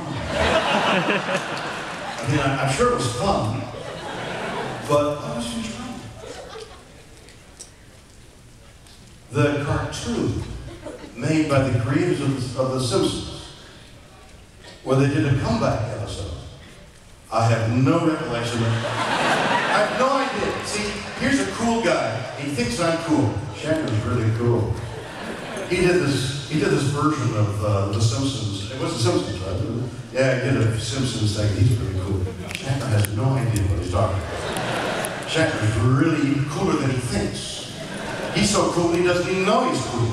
I mean, I, am sure it was fun, but what was? The cartoon made by the creators of the, of the Simpsons, where they did a comeback episode. I have no recollection of that. I have no idea. See, here's a cool guy. He thinks I'm cool. Shatner's really cool. He did this. He did this version of uh, The Simpsons. It was The Simpsons, right? Yeah, he did a Simpsons thing. He's pretty cool. Shatner has no idea what he's talking about. Shatner's really cooler than he thinks. He's so cool he doesn't even know he's cool.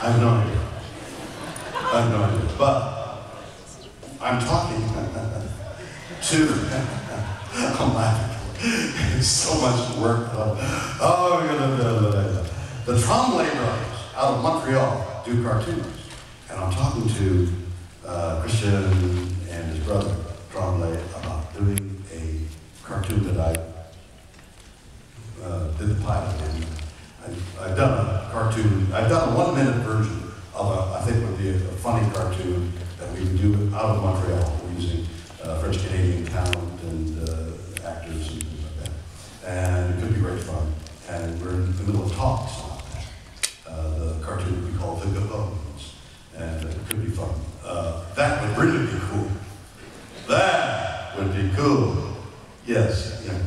I have no idea. I have no idea. But I'm talking to. I'm laughing. It's so much work. Oh, the Tremblay brothers out of Montreal do cartoons. And I'm talking to uh, Christian and his brother, Tremblay, about doing a cartoon that I uh, did the pilot in. I, have done a cartoon, I've done a one minute version of a, I think would be a, a funny cartoon that we would do out of Montreal. Using uh, French Canadian talent and uh, actors and things like that. And it could be great fun. And we're in the middle of talks could be fun. Uh, that would really be cool. That would be cool. Yes, yeah.